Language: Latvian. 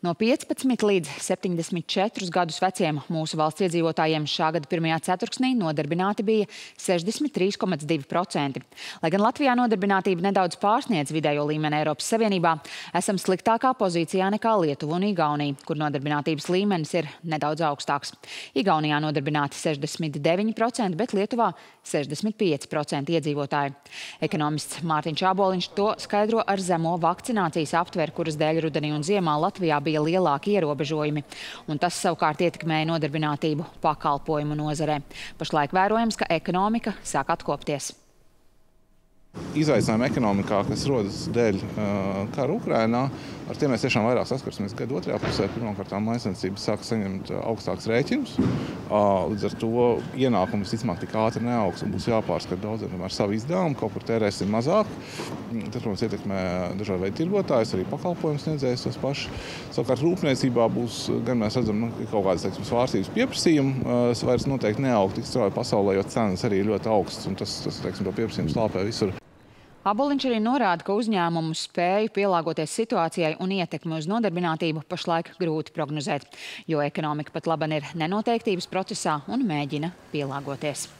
No 15 līdz 74 gadus veciem mūsu valsts iedzīvotājiem šā gada pirmajā ceturksnī nodarbināti bija 63,2%. Lai gan Latvijā nodarbinātība nedaudz pārsniedz vidējo līmeni Eiropas Savienībā, esam sliktākā pozīcijā nekā Lietuva un Igaunija, kur nodarbinātības līmenis ir nedaudz augstāks. Igaunijā nodarbināti 69%, bet Lietuvā 65% iedzīvotāji. Ekonomists Mārtiņš Āboliņš to skaidro ar zemo vakcinācijas aptveru, kuras dēļ rudenī un ziemā Latvijā bija bija lielāki ierobežojumi, un tas savukārt ietekmēja nodarbinātību pakalpojumu nozarē. Pašlaik vērojams, ka ekonomika sāk atkopties. Izaicinājumi ekonomikā, kas rodas dēļ uh, kara Ukrainā, ar tiem mēs tiešām vairāk saskarsimies gada otrajā pusē. Pirmkārt, maisiņcības sāka saņemt augstākus rēķinus. Līdz ar to ienākums, visticamāk, tik ātri neaugs un būs jāpārskata daudziem ar savu izdevumu, kaut kur tērēsim mazāk. Tas, protams, ietekmē dažādu veidu tirgotājus, arī pakalpojumu sniedzējus tos pašus. Savukārt rūpniecībā būs gan mēs redzam nu, kaut kādas teiksim, svārstības pieprasījumu, uh, vairs noteikti neaug tik strauji pasaulē, jo cenas arī ir ļoti augstas un tas, tas teiksim, to pieprasījumu slāpē visur. Aboliņš arī norāda, ka uzņēmumu spēju pielāgoties situācijai un ietekmi uz nodarbinātību pašlaik grūti prognozēt, jo ekonomika pat laban ir nenoteiktības procesā un mēģina pielāgoties.